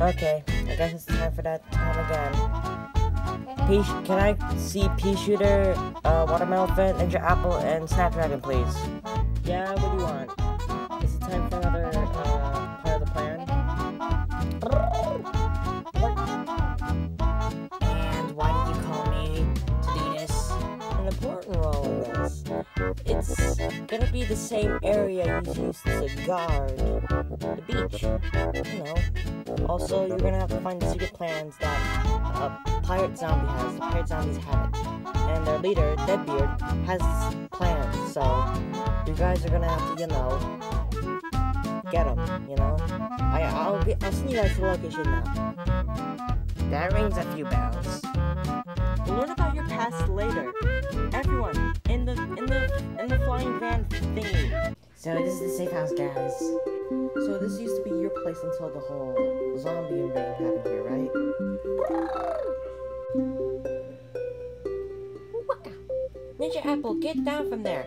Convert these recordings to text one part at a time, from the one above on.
Okay, I guess it's time for that time again. Pea can I see Pea Shooter, uh, Watermelon Ninja Apple, and Snapdragon, please? Yeah, what do you want? It's gonna be the same area you used to guard the beach. You know. Also, you're gonna have to find the secret plans that a pirate zombie has. Pirate zombies have it. And their leader, Deadbeard, has plans. So, you guys are gonna have to, you know, get them, you know? I, I'll, get, I'll send you guys to the location now. That rings a few bells. About your later. Everyone, in the in the in the flying van thingy. So this is the safe house, guys. So this used to be your place until the whole zombie invasion happened here, right? Ninja Apple, get down from there!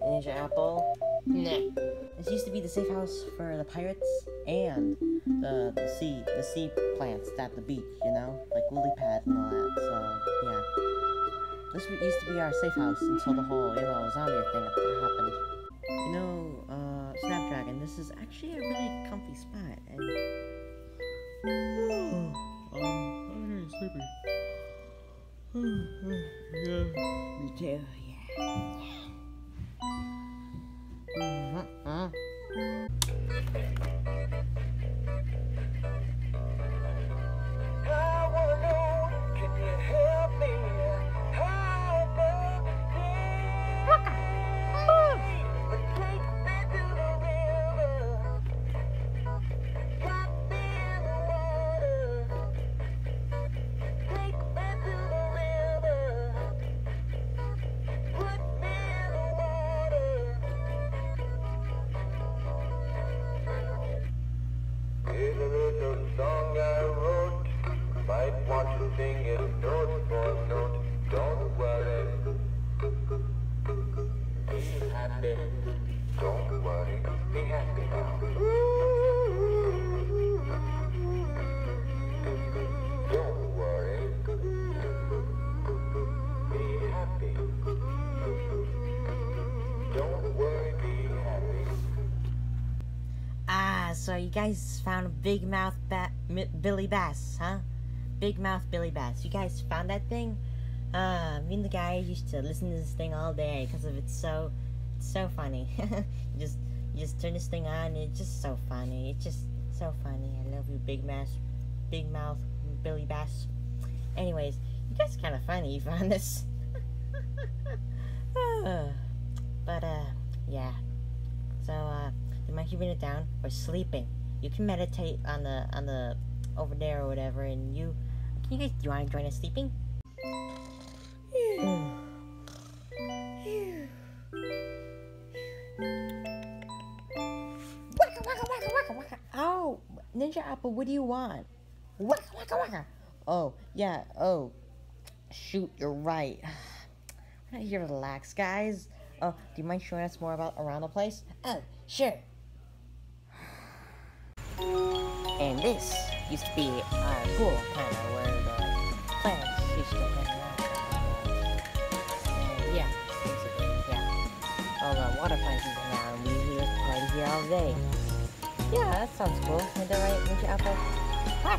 Ninja Apple. Nah. This used to be the safe house for the pirates and the, the sea the sea plants at the beach, you know? Lily pad and all that, so yeah. This used to be our safe house until the whole, you know, zombie thing happened. You know, uh, Snapdragon, this is actually a really comfy spot, and... um, I'm sleepy. yeah. Me too, yeah. Don't worry. Ah, so you guys found Big Mouth ba- Billy Bass, huh? Big Mouth Billy Bass. You guys found that thing? Uh, me and the guy used to listen to this thing all day because of it's so, so funny. you just, you just turn this thing on, it's just so funny. It's just so funny. I love you, Big Mass, Big Mouth Billy Bass. Anyways, you guys kind of funny. You found this. But uh, yeah. So uh, you might keeping it down or sleeping. You can meditate on the on the over there or whatever, and you can you guys do you want to join us sleeping? Ninja Apple, what do you want? Waka, waka, waka. Oh, yeah, oh. Shoot, you're right. We're not here to relax, guys. Oh, do you mind showing us more about around the place? Oh, sure. And this used to be our pool, kind of, where the plants used to hang out. Uh, yeah, basically, yeah. All the water plants used to hang out, and we usually just party here all day. Yeah, that sounds cool. Is that right, Ninja Apple? Ha!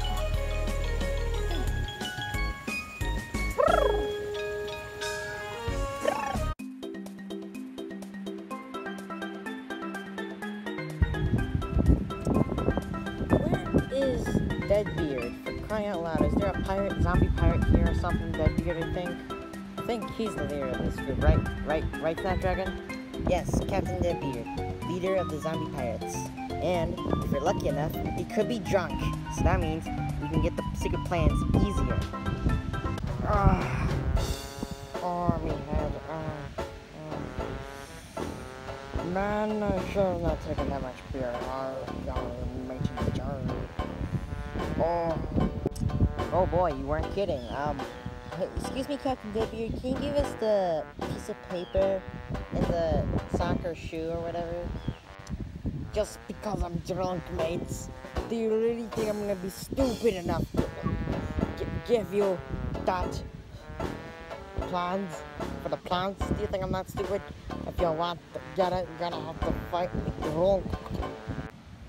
Where is Deadbeard? For crying out loud, is there a pirate, zombie pirate here or something? Deadbeard, I think. I think he's the leader of this group, right? Right, right, Snapdragon? Yes, Captain Deadbeard, leader of the zombie pirates. And if you're lucky enough, he could be drunk. So that means we can get the secret plans easier. Ah, army head. Ah, ah. Man, I sure am not taking that much beer. Oh, oh boy, you weren't kidding. Um, excuse me, Captain Deadbeard, can you give us the piece of paper and the soccer shoe or whatever? Just because I'm drunk, mates. Do you really think I'm gonna be stupid enough to give you that plans for the plants? Do you think I'm not stupid? If you want to get it, you're gonna have to fight me drunk.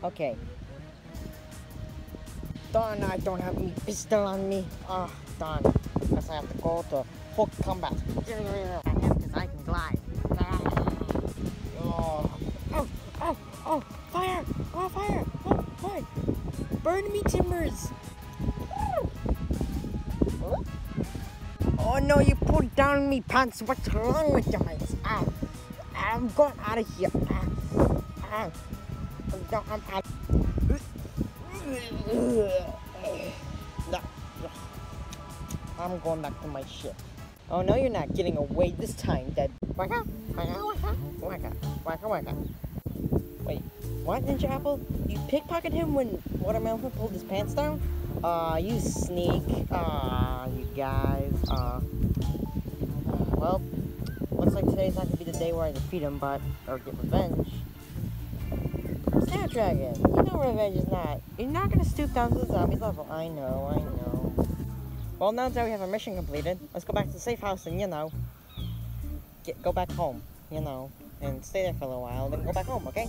Okay. Darn, I don't have any pistol on me. Ah, darn. Guess I have to go to hook combat. Because I can glide. Burn! Oh no, you pulled down me pants. What's wrong with you, mates? Ah, I'm going out of here. Ah, ah. I'm, go- I'm out. No. I'm going back to my ship. Oh no, you're not getting away this time, Dad. Waka, waka, waka, waka, waka, waka. Wait, what, Ninja Apple? You pickpocket him when Watermelon pulled his pants down? Aw, you sneak. Aw, you guys. Aw. Well, looks like today's not gonna be the day where I defeat him, but, or get revenge. Snapdragon, you know revenge is not. You're not gonna stoop down to the zombies level. I know, I know. Well, now that we have our mission completed, let's go back to the safe house and, you know, get, go back home, you know, and stay there for a little while, then go back home, okay?